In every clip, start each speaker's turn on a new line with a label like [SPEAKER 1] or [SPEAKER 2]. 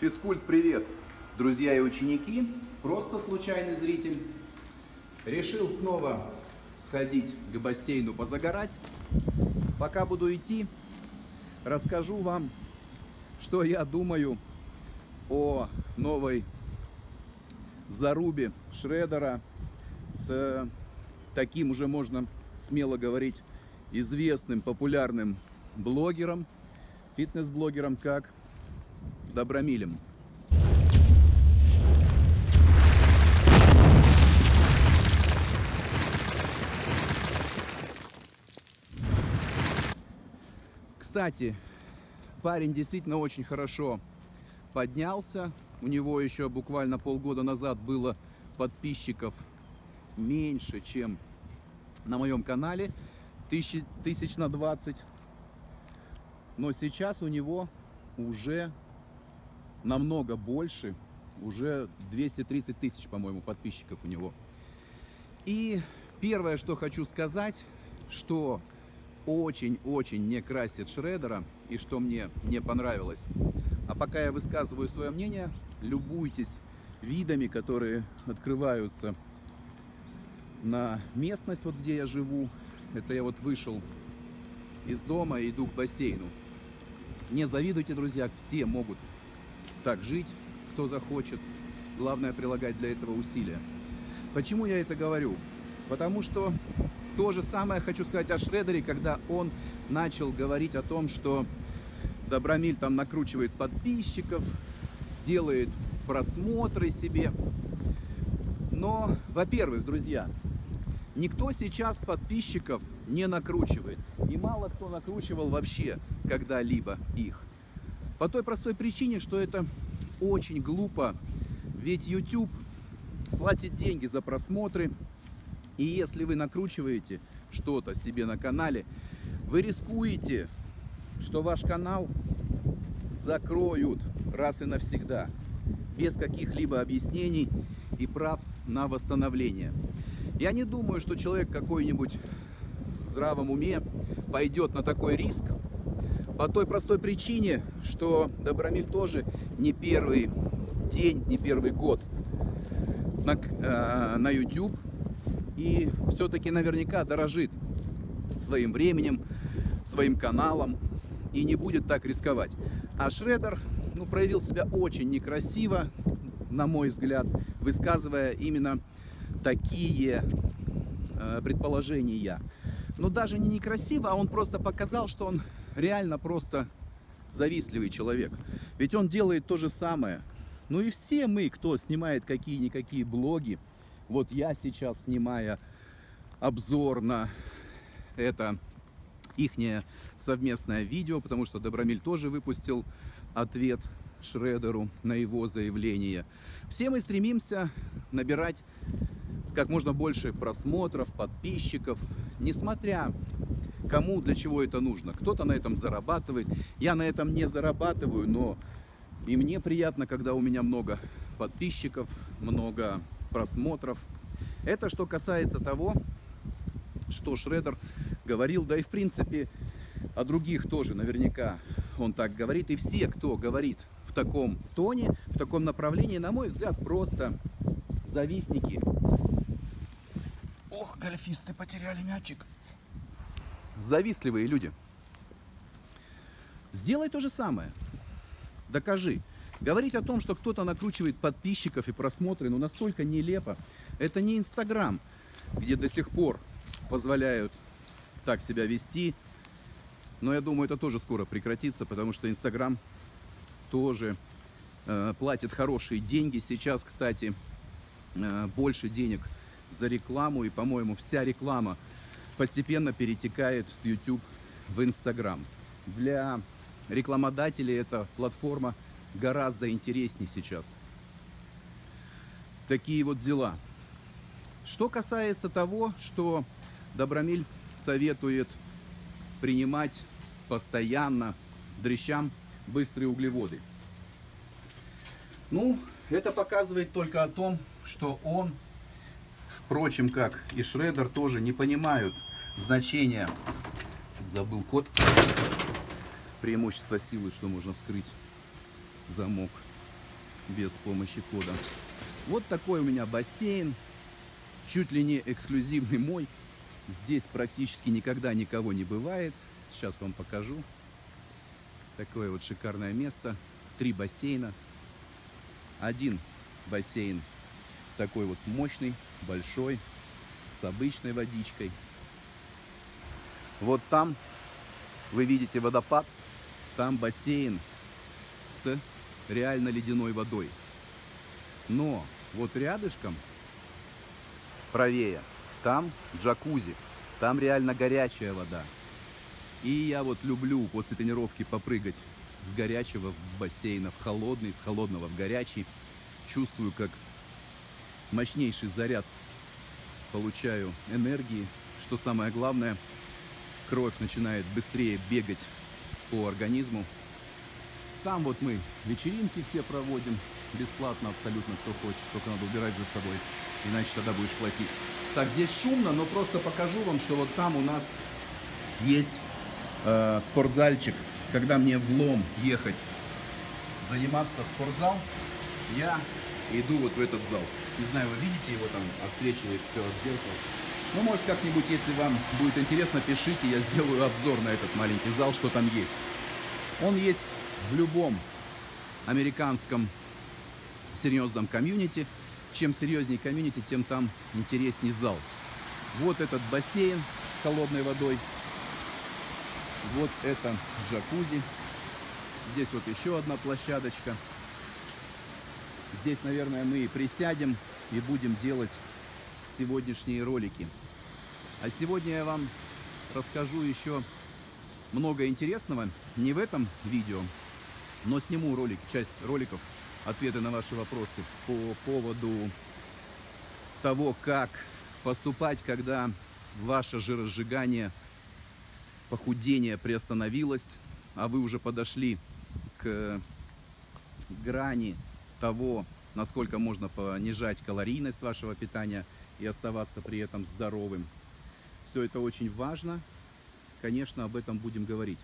[SPEAKER 1] Физкульт, привет, друзья и ученики, просто случайный зритель. Решил снова сходить к бассейну позагорать. Пока буду идти, расскажу вам, что я думаю о новой зарубе Шредера с таким уже можно смело говорить известным популярным блогером, фитнес-блогером, как Добромилем. Кстати, парень действительно очень хорошо поднялся. У него еще буквально полгода назад было подписчиков меньше, чем на моем канале. Тысяч, тысяч на 20. Но сейчас у него уже намного больше. Уже 230 тысяч, по-моему, подписчиков у него. И первое, что хочу сказать, что очень-очень не красит Шредера и что мне не понравилось. А пока я высказываю свое мнение, любуйтесь видами, которые открываются на местность, вот где я живу. Это я вот вышел из дома и иду к бассейну. Не завидуйте, друзья, все могут так жить, кто захочет. Главное прилагать для этого усилия. Почему я это говорю? Потому что то же самое хочу сказать о Шредере, когда он начал говорить о том, что Добромиль там накручивает подписчиков, делает просмотры себе. Но, во-первых, друзья, никто сейчас подписчиков не накручивает. И мало кто накручивал вообще когда-либо их. По той простой причине, что это очень глупо. Ведь YouTube платит деньги за просмотры. И если вы накручиваете что-то себе на канале, вы рискуете, что ваш канал закроют раз и навсегда, без каких-либо объяснений и прав на восстановление. Я не думаю, что человек какой-нибудь в здравом уме пойдет на такой риск, по той простой причине, что Добромиль тоже не первый день, не первый год на, э, на YouTube. И все-таки наверняка дорожит своим временем, своим каналом и не будет так рисковать. А Шредер ну, проявил себя очень некрасиво, на мой взгляд, высказывая именно такие э, предположения. Но даже не некрасиво, а он просто показал, что он реально просто завистливый человек. Ведь он делает то же самое. Ну и все мы, кто снимает какие-никакие блоги, вот я сейчас снимая обзор на это ихнее совместное видео, потому что Добромиль тоже выпустил ответ Шредеру на его заявление. Все мы стремимся набирать как можно больше просмотров, подписчиков, несмотря кому для чего это нужно. Кто-то на этом зарабатывает. Я на этом не зарабатываю, но и мне приятно, когда у меня много подписчиков, много просмотров. Это что касается того, что Шредер говорил, да и в принципе о других тоже наверняка он так говорит. И все, кто говорит в таком тоне, в таком направлении, на мой взгляд, просто завистники. Ох, гольфисты потеряли мячик завистливые люди. Сделай то же самое. Докажи. Говорить о том, что кто-то накручивает подписчиков и просмотры, ну настолько нелепо. Это не Инстаграм, где до сих пор позволяют так себя вести. Но я думаю, это тоже скоро прекратится, потому что Инстаграм тоже э, платит хорошие деньги. Сейчас, кстати, э, больше денег за рекламу. И, по-моему, вся реклама постепенно перетекает с YouTube в Instagram. Для рекламодателей эта платформа гораздо интереснее сейчас. Такие вот дела. Что касается того, что Добромиль советует принимать постоянно дрещам быстрые углеводы. Ну, это показывает только о том, что он, впрочем, как и Шредер, тоже не понимают значение. Забыл код. Преимущество силы, что можно вскрыть замок. без помощи кода. Вот такой у меня бассейн, чуть ли не эксклюзивный мой. Здесь практически никогда никого не бывает. Сейчас вам покажу. Такое вот шикарное место. Три бассейна. Один бассейн такой вот мощный, большой, с обычной водичкой. Вот там вы видите водопад, там бассейн с реально ледяной водой. Но вот рядышком, правее, там джакузи, там реально горячая вода. И я вот люблю после тренировки попрыгать с горячего в бассейна в холодный, с холодного в горячий. Чувствую, как мощнейший заряд получаю энергии. Что самое главное, кровь начинает быстрее бегать по организму. Там вот мы вечеринки все проводим, бесплатно абсолютно, кто хочет, только надо убирать за собой, иначе тогда будешь платить. Так, здесь шумно, но просто покажу вам, что вот там у нас есть э, спортзальчик. Когда мне влом ехать заниматься в спортзал, я иду вот в этот зал. Не знаю, вы видите его там, отсвечивает все от зеркала. Ну, может, как-нибудь, если вам будет интересно, пишите, я сделаю обзор на этот маленький зал, что там есть. Он есть в любом американском серьезном комьюнити. Чем серьезнее комьюнити, тем там интересней зал. Вот этот бассейн с холодной водой. Вот это джакузи. Здесь вот еще одна площадочка. Здесь, наверное, мы и присядем и будем делать сегодняшние ролики. А сегодня я вам расскажу еще много интересного. Не в этом видео, но сниму ролик, часть роликов, ответы на ваши вопросы по поводу того, как поступать, когда ваше жиросжигание, похудение приостановилось, а вы уже подошли к грани того, насколько можно понижать калорийность вашего питания и оставаться при этом здоровым. Все это очень важно. Конечно, об этом будем говорить.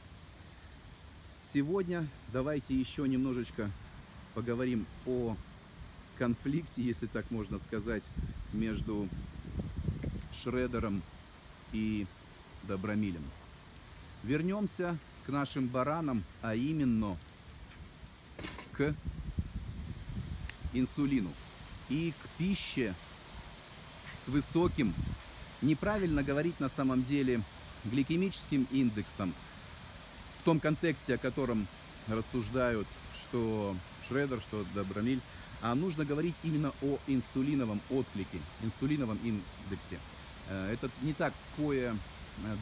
[SPEAKER 1] Сегодня давайте еще немножечко поговорим о конфликте, если так можно сказать, между Шредером и Добромилем. Вернемся к нашим баранам, а именно к инсулину и к пище с высоким, неправильно говорить на самом деле, гликемическим индексом, в том контексте, о котором рассуждают, что Шредер, что Добромиль, а нужно говорить именно о инсулиновом отклике, инсулиновом индексе. Э, это не такое э,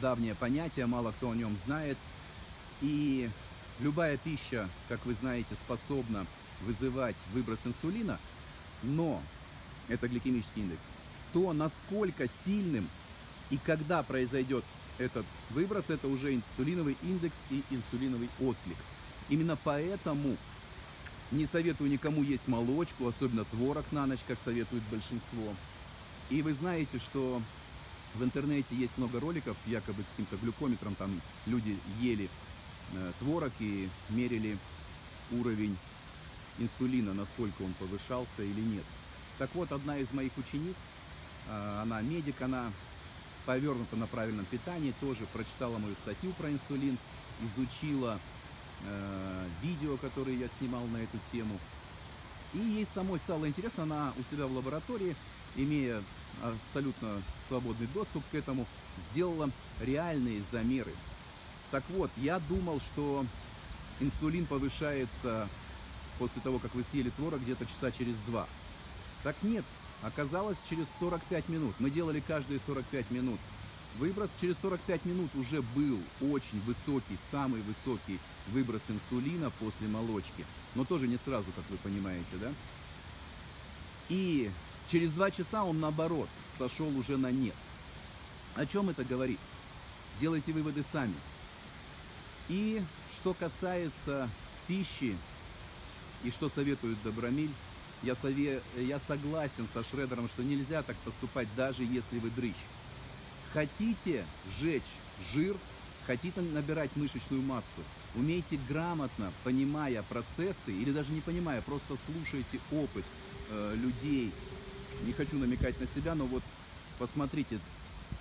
[SPEAKER 1] давнее понятие, мало кто о нем знает. И любая пища, как вы знаете, способна вызывать выброс инсулина, но это гликемический индекс, то насколько сильным и когда произойдет этот выброс, это уже инсулиновый индекс и инсулиновый отклик. Именно поэтому не советую никому есть молочку, особенно творог на ночь, как советует большинство. И вы знаете, что в интернете есть много роликов, якобы каким-то глюкометром там люди ели э, творог и мерили уровень инсулина, насколько он повышался или нет. Так вот, одна из моих учениц, она медик, она повернута на правильном питании, тоже прочитала мою статью про инсулин, изучила э, видео, которые я снимал на эту тему. И ей самой стало интересно, она у себя в лаборатории, имея абсолютно свободный доступ к этому, сделала реальные замеры. Так вот, я думал, что инсулин повышается после того, как вы съели творог, где-то часа через два. Так нет, оказалось через 45 минут. Мы делали каждые 45 минут. Выброс через 45 минут уже был очень высокий, самый высокий выброс инсулина после молочки. Но тоже не сразу, как вы понимаете, да? И через 2 часа он наоборот сошел уже на нет. О чем это говорит? Делайте выводы сами. И что касается пищи, и что советует Добромиль? Я, сове... я согласен со Шредером, что нельзя так поступать, даже если вы дрыщ. Хотите сжечь жир, хотите набирать мышечную массу, Умейте грамотно, понимая процессы, или даже не понимая, просто слушайте опыт э, людей. Не хочу намекать на себя, но вот посмотрите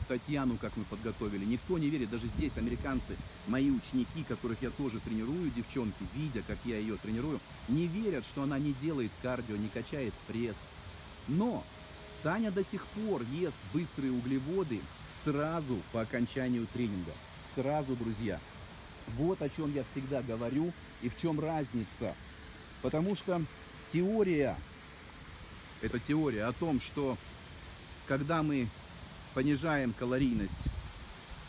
[SPEAKER 1] Татьяну, как мы подготовили. Никто не верит, даже здесь американцы, мои ученики, которых я тоже тренирую, девчонки, видя, как я ее тренирую, не верят, что она не делает кардио, не качает пресс. Но Таня до сих пор ест быстрые углеводы сразу по окончанию тренинга. Сразу, друзья. Вот о чем я всегда говорю и в чем разница. Потому что теория, это теория о том, что когда мы понижаем калорийность,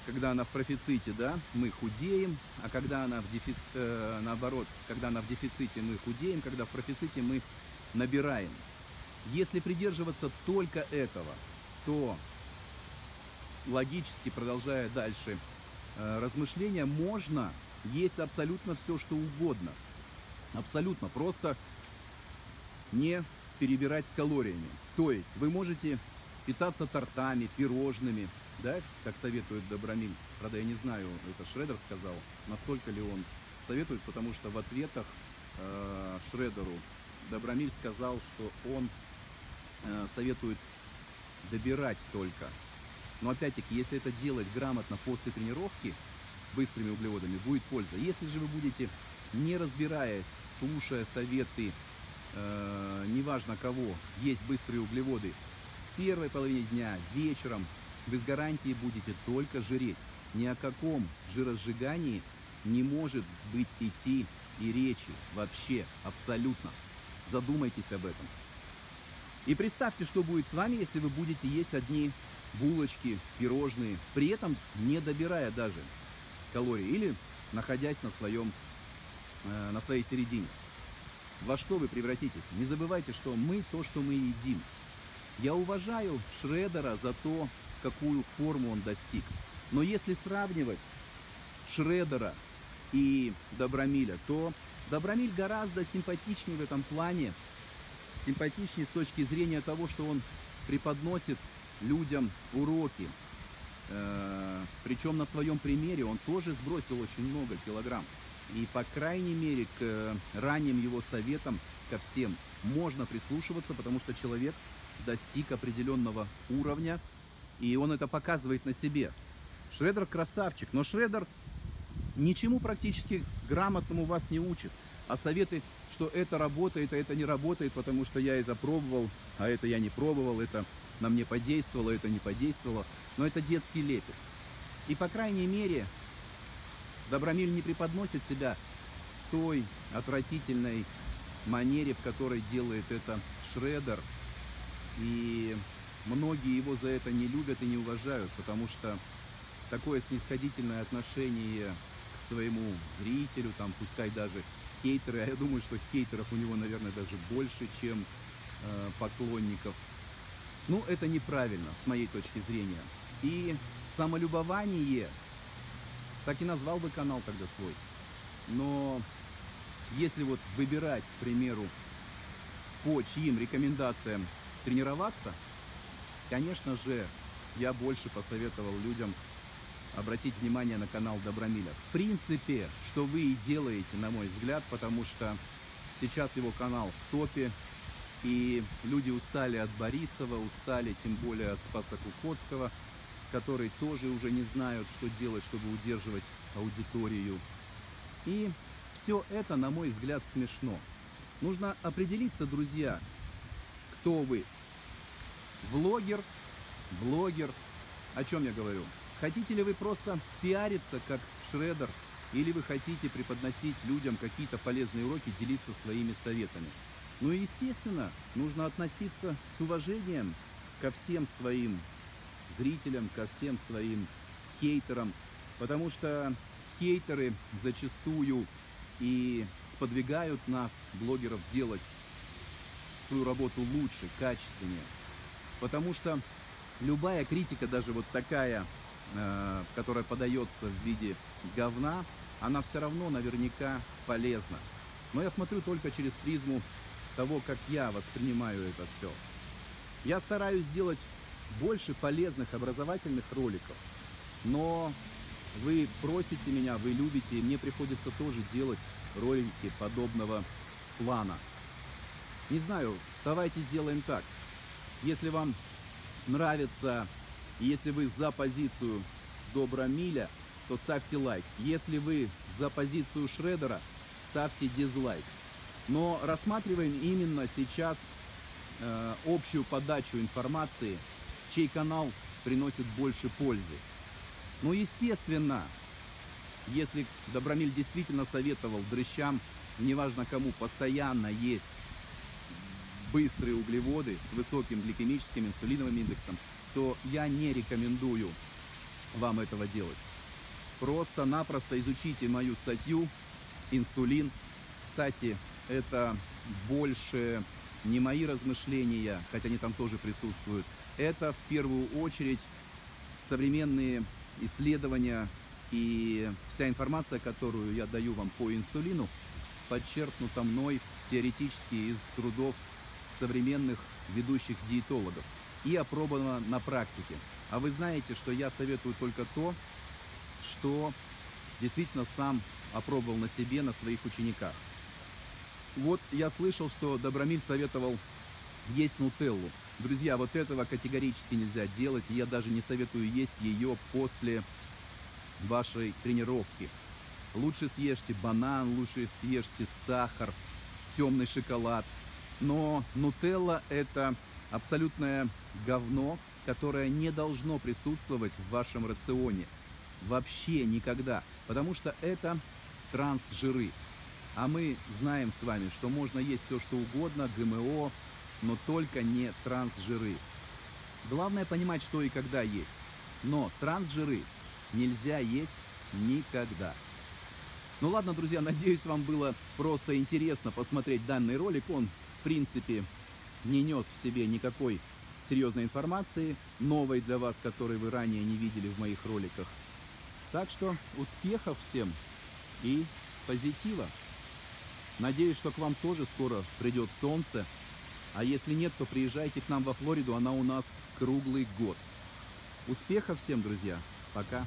[SPEAKER 1] когда она в профиците, да, мы худеем, а когда она в дефиците, э, наоборот, когда она в дефиците, мы худеем, когда в профиците мы набираем. Если придерживаться только этого, то логически, продолжая дальше э, размышления, можно есть абсолютно все, что угодно. Абсолютно. Просто не перебирать с калориями. То есть вы можете питаться тортами, пирожными, да, как советует Добромиль. Правда, я не знаю, это Шредер сказал, настолько ли он советует, потому что в ответах э, Шредеру Добромиль сказал, что он э, советует добирать только. Но опять-таки, если это делать грамотно после тренировки, быстрыми углеводами, будет польза. Если же вы будете, не разбираясь, слушая советы, э, неважно кого, есть быстрые углеводы, первой половине дня, вечером, вы с гарантией будете только жиреть. Ни о каком жиросжигании не может быть идти и речи вообще, абсолютно. Задумайтесь об этом. И представьте, что будет с вами, если вы будете есть одни булочки, пирожные, при этом не добирая даже калорий или находясь на, своем, э, на своей середине. Во что вы превратитесь? Не забывайте, что мы то, что мы едим. Я уважаю Шредера за то, какую форму он достиг. Но если сравнивать Шредера и Добромиля, то Добромиль гораздо симпатичнее в этом плане, симпатичнее с точки зрения того, что он преподносит людям уроки. Э, Причем на своем примере он тоже сбросил очень много килограмм. И по крайней мере к ранним его советам, ко всем, можно прислушиваться, потому что человек достиг определенного уровня, и он это показывает на себе. Шредер красавчик, но Шредер ничему практически грамотному вас не учит. А советы, что это работает, а это не работает, потому что я это пробовал, а это я не пробовал, это на мне подействовало, это не подействовало. Но это детский лепет. И по крайней мере, Добромиль не преподносит себя той отвратительной манере, в которой делает это Шредер – и многие его за это не любят и не уважают, потому что такое снисходительное отношение к своему зрителю, там, пускай даже хейтеры, а я думаю, что хейтеров у него, наверное, даже больше, чем э, поклонников. Ну, это неправильно, с моей точки зрения. И самолюбование, так и назвал бы канал тогда свой. Но если вот выбирать, к примеру, по чьим рекомендациям тренироваться, конечно же, я больше посоветовал людям обратить внимание на канал Добромиля. В принципе, что вы и делаете, на мой взгляд, потому что сейчас его канал в топе, и люди устали от Борисова, устали тем более от Спаса Кукотского, которые тоже уже не знают, что делать, чтобы удерживать аудиторию. И все это, на мой взгляд, смешно. Нужно определиться, друзья, кто вы. Влогер, блогер. О чем я говорю? Хотите ли вы просто пиариться, как Шредер, или вы хотите преподносить людям какие-то полезные уроки, делиться своими советами? Ну и, естественно, нужно относиться с уважением ко всем своим зрителям, ко всем своим хейтерам, потому что хейтеры зачастую и сподвигают нас, блогеров, делать свою работу лучше, качественнее. Потому что любая критика, даже вот такая, э, которая подается в виде говна, она все равно наверняка полезна. Но я смотрю только через призму того, как я воспринимаю это все. Я стараюсь сделать больше полезных образовательных роликов, но вы просите меня, вы любите, и мне приходится тоже делать ролики подобного плана. Не знаю, давайте сделаем так. Если вам нравится, если вы за позицию Добромиля, то ставьте лайк. Если вы за позицию Шредера, ставьте дизлайк. Но рассматриваем именно сейчас э, общую подачу информации, чей канал приносит больше пользы. Ну, естественно, если Добромиль действительно советовал дрыщам, неважно кому, постоянно есть быстрые углеводы с высоким гликемическим инсулиновым индексом, то я не рекомендую вам этого делать. Просто-напросто изучите мою статью «Инсулин». Кстати, это больше не мои размышления, хотя они там тоже присутствуют. Это в первую очередь современные исследования и вся информация, которую я даю вам по инсулину, подчеркнута мной теоретически из трудов современных ведущих диетологов и опробована на практике. А вы знаете, что я советую только то, что действительно сам опробовал на себе, на своих учениках. Вот я слышал, что Добромиль советовал есть нутеллу. Друзья, вот этого категорически нельзя делать, и я даже не советую есть ее после вашей тренировки. Лучше съешьте банан, лучше съешьте сахар, темный шоколад. Но нутелла это абсолютное говно, которое не должно присутствовать в вашем рационе. Вообще никогда. Потому что это трансжиры. А мы знаем с вами, что можно есть все что угодно, ГМО, но только не трансжиры. Главное понимать, что и когда есть. Но трансжиры нельзя есть никогда. Ну ладно, друзья, надеюсь, вам было просто интересно посмотреть данный ролик. Он, в принципе, не нес в себе никакой серьезной информации, новой для вас, которой вы ранее не видели в моих роликах. Так что успехов всем и позитива. Надеюсь, что к вам тоже скоро придет солнце, а если нет, то приезжайте к нам во Флориду, она у нас круглый год. Успехов всем, друзья. Пока.